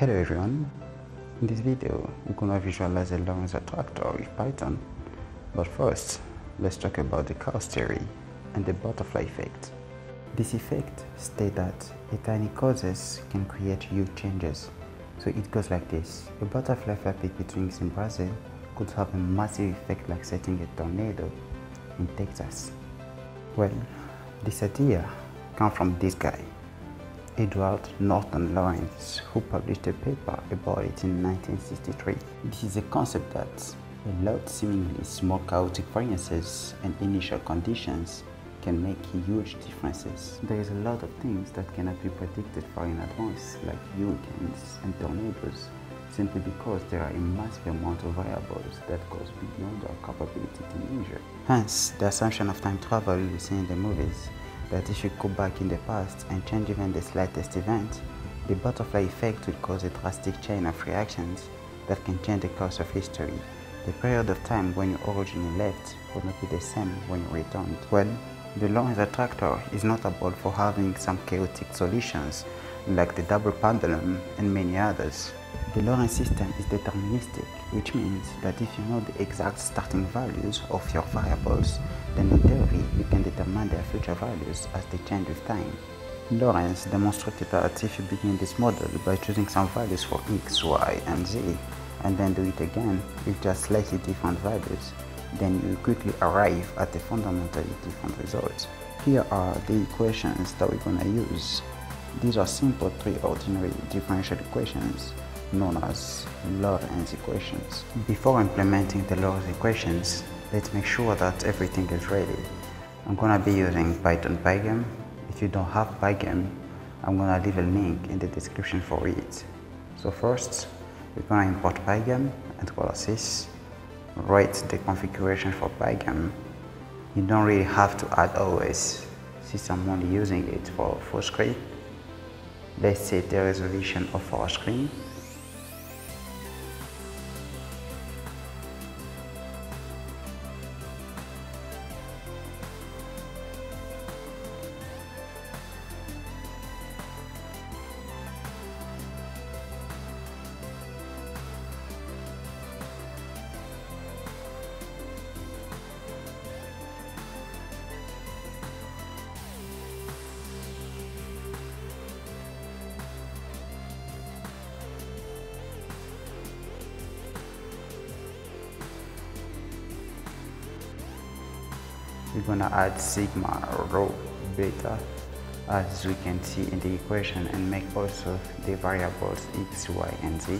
Hello everyone, in this video we're to visualize a Lorenz attractor with Python. But first, let's talk about the chaos theory and the butterfly effect. This effect states that a tiny causes can create huge changes. So it goes like this. A butterfly flapping wings in Brazil could have a massive effect like setting a tornado in Texas. Well, this idea comes from this guy, Edward Norton Lorenz, who published a paper about it in 1963. This is a concept that a lot seemingly small chaotic variances and initial conditions can make huge differences. There is a lot of things that cannot be predicted far in advance, like hurricanes and tornadoes, simply because there are a massive amount of variables that goes beyond our capability to measure. Hence, the assumption of time travel we see in the movies that if you go back in the past and change even the slightest event, the butterfly effect will cause a drastic chain of reactions that can change the course of history. The period of time when you originally left will not be the same when you returned. Well, the Lorenz attractor is notable for having some chaotic solutions like the double pendulum and many others. The Lorenz system is deterministic, which means that if you know the exact starting values of your variables, then in theory you can determine their future values as they change with time. Lorenz demonstrated that if you begin this model by choosing some values for x, y, and z, and then do it again with just slightly different values, then you quickly arrive at a fundamentally different result. Here are the equations that we're gonna use. These are simple three ordinary differential equations known as Lorenz equations. Before implementing the Lorenz equations, let's make sure that everything is ready. I'm gonna be using Python Pygame. If you don't have Pygame, I'm gonna leave a link in the description for it. So first, we're gonna import Pygame and this. write the configuration for Pygame. You don't really have to add OS since I'm only using it for full screen. Let's set the resolution of our screen we're gonna add sigma rho beta as we can see in the equation and make also the variables x, y and z.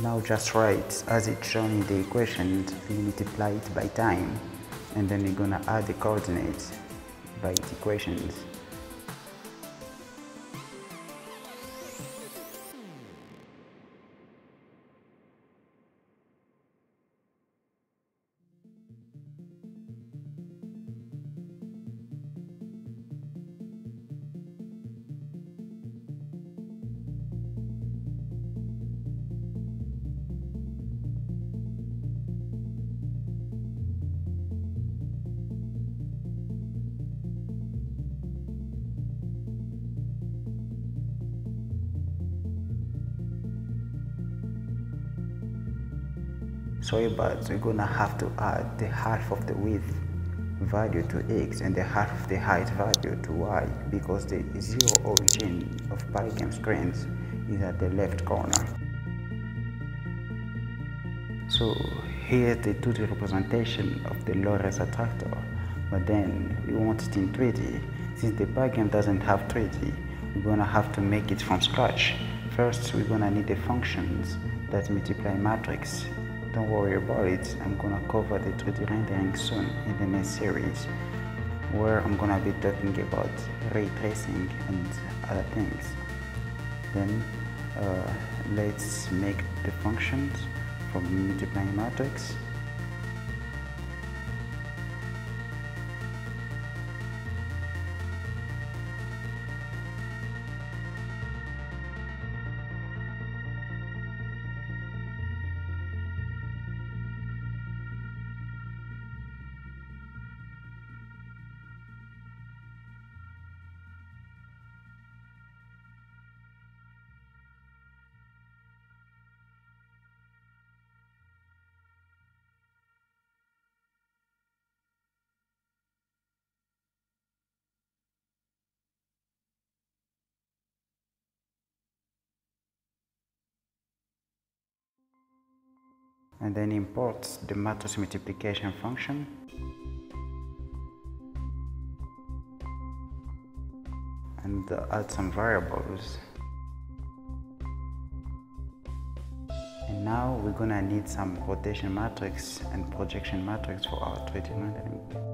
Now just write as it's shown in the equation, we multiply it by time and then we're gonna add the coordinates by its equations. Sorry but we're gonna have to add the half of the width value to x and the half of the height value to y because the zero origin of Pygame screens is at the left corner. So here's the 2D representation of the Lorenz attractor but then we want it in 3D. Since the Pygame doesn't have 3D, we're gonna have to make it from scratch. First, we're gonna need the functions that multiply matrix don't worry about it. I'm gonna cover the 3D rendering soon in the next series where I'm gonna be talking about ray tracing and other things. Then uh, let's make the functions for multiplying matrix and then import the matrix multiplication function. And add some variables. And now we're gonna need some rotation matrix and projection matrix for our 3D rendering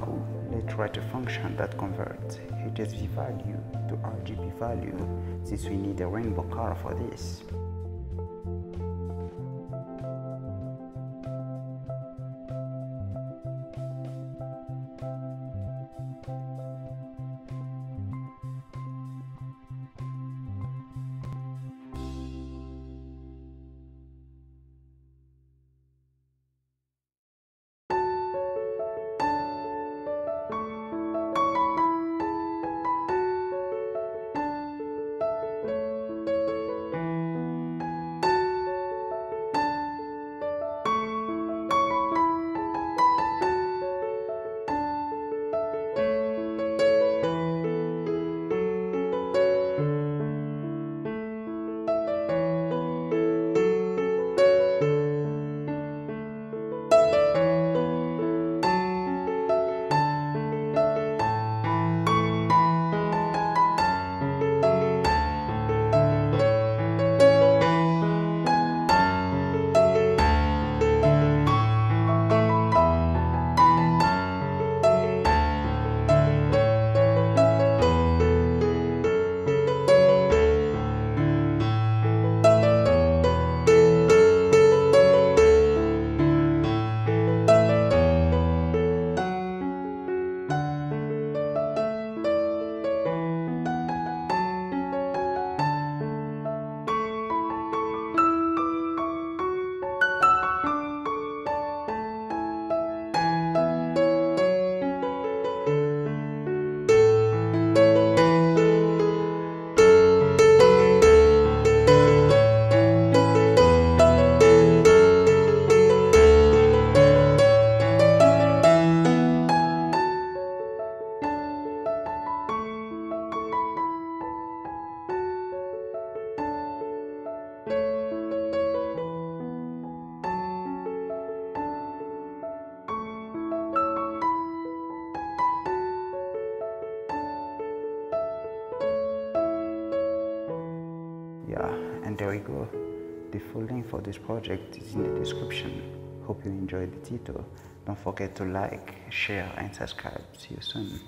Now, let's write a function that converts HSV value to RGB value since we need a rainbow color for this. Yeah and there we go the full link for this project is in the description hope you enjoyed the tutorial. Don't forget to like, share and subscribe. See you soon.